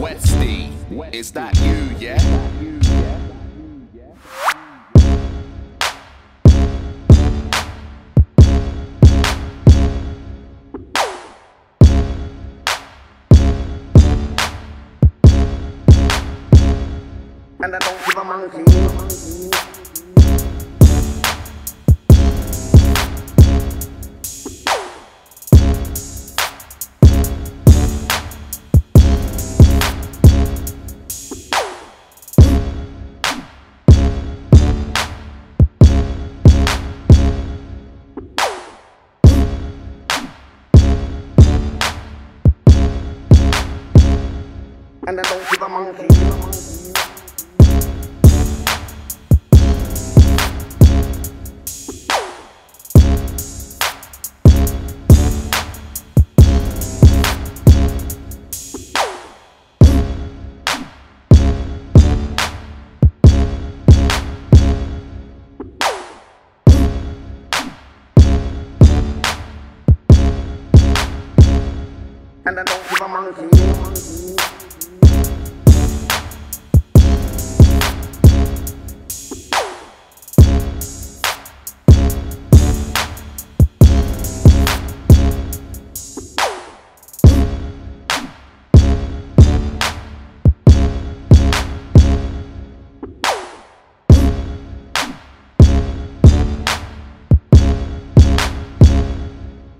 Westy, is that you, yeah? And I don't give a monkey. And I don't give a monkey. And I don't give a monkey.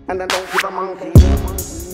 And I don't give a monkey.